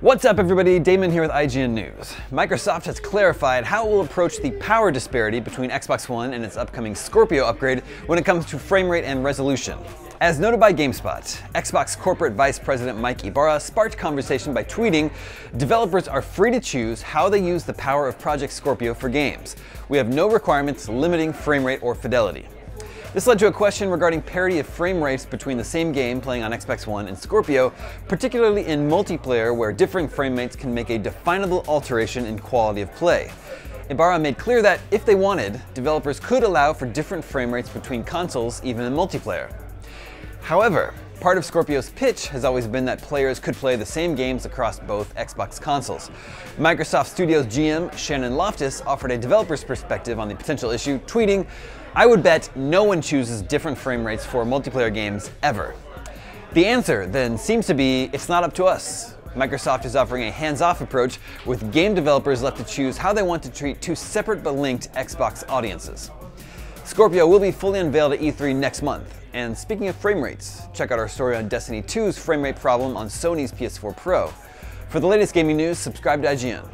What's up everybody, Damon here with IGN News. Microsoft has clarified how it will approach the power disparity between Xbox One and its upcoming Scorpio upgrade when it comes to frame rate and resolution. As noted by GameSpot, Xbox corporate vice president Mike Ybarra sparked conversation by tweeting, developers are free to choose how they use the power of Project Scorpio for games. We have no requirements limiting frame rate or fidelity. This led to a question regarding parity of frame rates between the same game playing on Xbox One and Scorpio, particularly in multiplayer where differing frame rates can make a definable alteration in quality of play. Ybarra made clear that, if they wanted, developers could allow for different frame rates between consoles even in multiplayer. However, Part of Scorpio's pitch has always been that players could play the same games across both Xbox consoles. Microsoft Studios GM Shannon Loftis offered a developer's perspective on the potential issue, tweeting, I would bet no one chooses different frame rates for multiplayer games ever. The answer then seems to be it's not up to us. Microsoft is offering a hands-off approach with game developers left to choose how they want to treat two separate but linked Xbox audiences. Scorpio will be fully unveiled at E3 next month. And speaking of frame rates, check out our story on Destiny 2's frame rate problem on Sony's PS4 Pro. For the latest gaming news, subscribe to IGN.